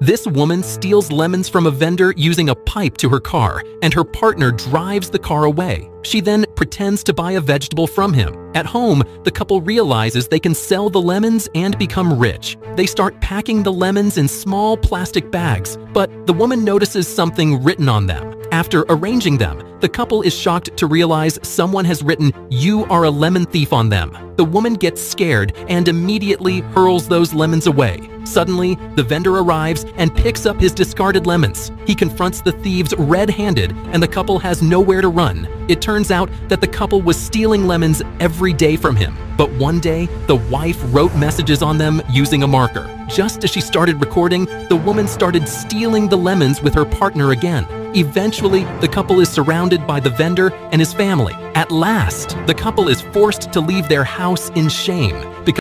This woman steals lemons from a vendor using a pipe to her car, and her partner drives the car away. She then pretends to buy a vegetable from him. At home, the couple realizes they can sell the lemons and become rich. They start packing the lemons in small plastic bags, but the woman notices something written on them. After arranging them, the couple is shocked to realize someone has written, You are a lemon thief on them. The woman gets scared and immediately hurls those lemons away. Suddenly, the vendor arrives and picks up his discarded lemons. He confronts the thieves red handed, and the couple has nowhere to run. It turns out that the couple was stealing lemons every day from him. But one day, the wife wrote messages on them using a marker. Just as she started recording, the woman started stealing the lemons with her partner again. Eventually, the couple is surrounded by the vendor and his family. At last, the couple is forced to leave their house in shame because